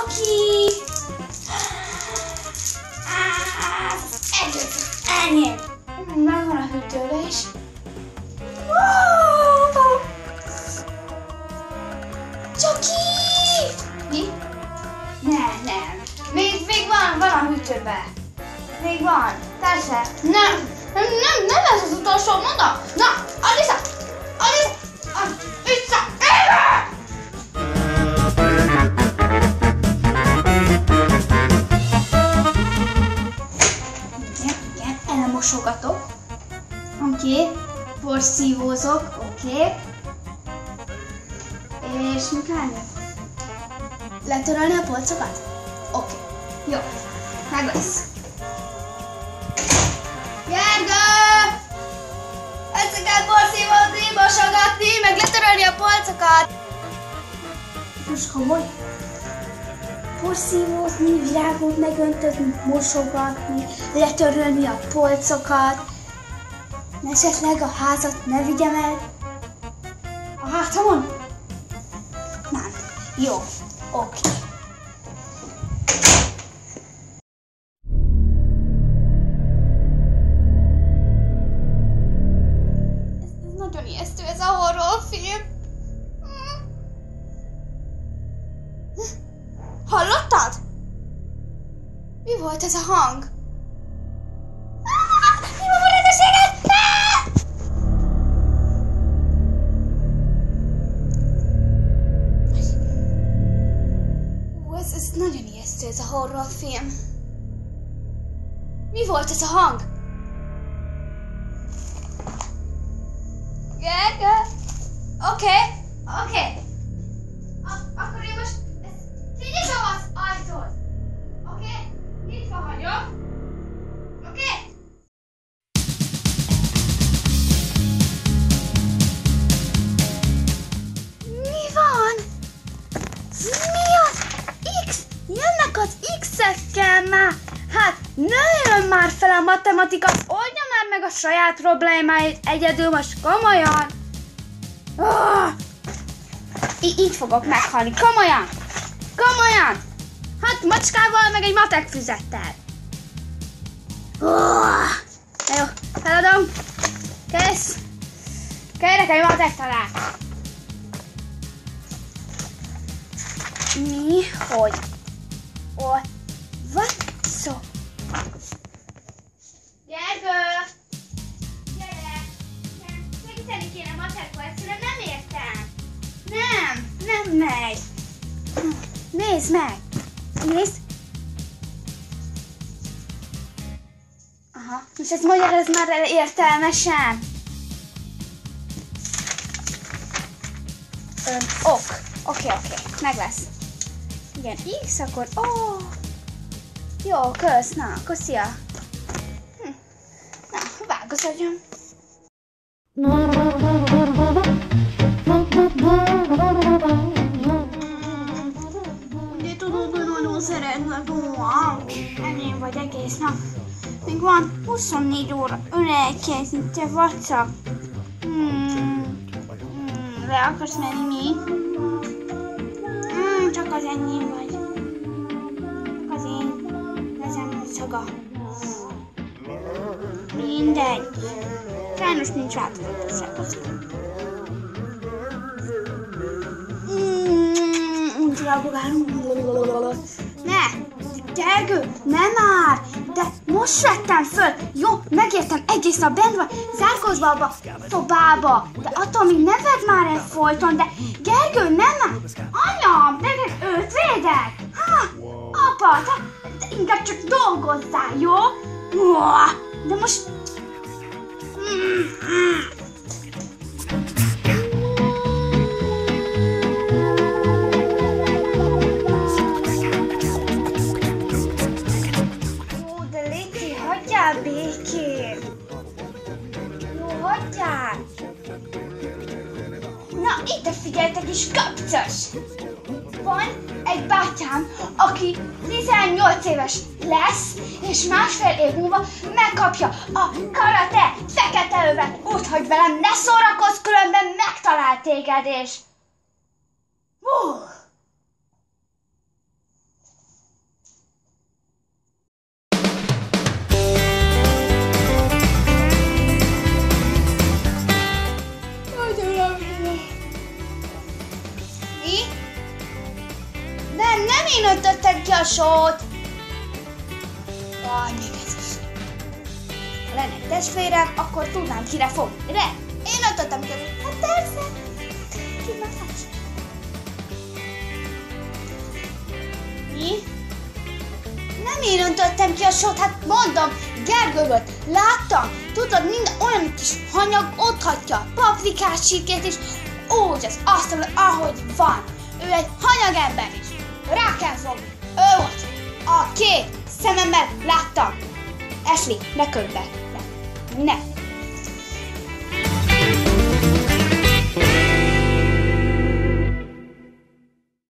Á, az egész enyém! Megvan a. Wow! Csoki! Mi? Nem, nem. Még, még van, van a hűtőben. Még van. Persze. Nem, nem, nem, nem ez az utolsó mondat. Na, Alisa! Alisa! Alisa! Porszívózok, oké. Okay. És mi kell? Letörölni a polcokat? Oké. Okay. Jó. Meg lesz. Gergő! Kell porszívózni, mosogatni, meg letörölni a polcokat! Most komoly? Porszívózni, virágot megöntözni, mosogatni, letörölni a polcokat. Esetleg a házat ne vigyem el. A hátamon? Nem. Jó. Oké. Okay. Ez nagyon ijesztő ez a horrorfilm. Hallottad? Mi volt ez a hang? Ez a horrorfilm. Mi volt ez a hang? Gergő? Oké, oké. A- X-ekkel már! Hát, nőjön már fel a matematika, oldja már meg a saját problémáit egyedül, most komolyan! Í- így fogok meghalni, komolyan! Komolyan! Hát macskával, meg egy matek füzettel. Na jó, feladom. Kész. Kérek egy matek talál. Mi, hogy ott Nem megy. Nézd meg! Nézd! Aha, és ez magyaráz már el értelmesen. Ö, ok. Oké, oké. Meg lesz. Igen, X, akkor... Ó! Oh. Jó, kösz, na, akkor. Hm. Na, vágozodjam. Ugye volna. Ennyi vagy egész nap. Még van 24 óra ölelkezni, te vacak. Hmm. Hmm, le akarsz menni mi? Hmm, csak az enyém vagy. Csak az én kezem szaga. Mindegy. Sajnos nincs változatosság. Mm, Dragogálunk. Ne! Gergő, nem már! De most vettem föl! Jó, megértem, egész nap bent van, zárkozva abba a szobába. De attól még ne vedd már el folyton, de Gergő, nem már! Anyám, neked őt védek! Ha, apa, te, te inkább csak dolgozzál, jó? De most... Mm, ide figyeltek is, kapcsos! Van egy bátyám, aki 18 éves lesz, és másfél év múlva megkapja a karate fekete övet. Úgyhogy velem ne szórakozz, különben megtalál téged, és... Hú. Én öntöttem ki a sót! Jaj, még ez is. Ha lenne egy testvérem, akkor tudnám kire fogni. De én öntöttem ki a. Hát persze. Ki más? Mi? Nem én öntöttem ki a sót, hát mondom, Gergő volt, láttam, tudod, mind olyan kis hanyag ott hagyja, paprikás csirkét is, úgy az asztalon, ahogy van. Ő egy hanyag ember is. Rá kell fogni. Ő volt. A két szememmel láttam. Ashley, ne köld. Ne. ne.